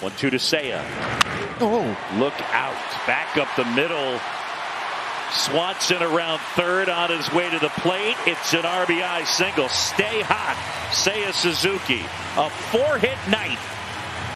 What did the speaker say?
One two to Seiya. Oh, Look out. Back up the middle. Swanson around third on his way to the plate. It's an RBI single. Stay hot. Seiya Suzuki. A four hit night